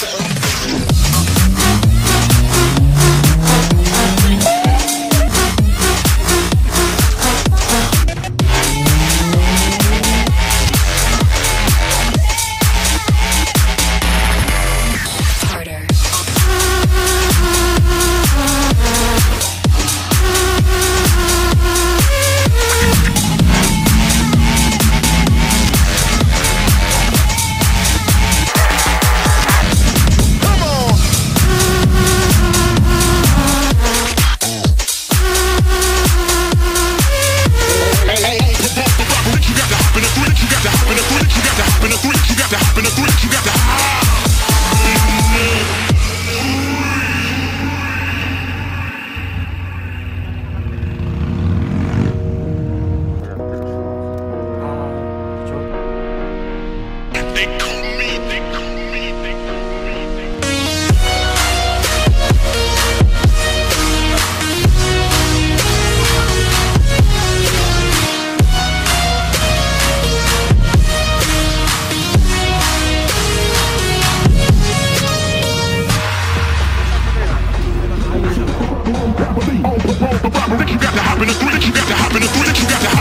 so on, but wrong, but right, but Ricky got to hop in the three, Ricky got to hop in the three, Ricky got to. hop.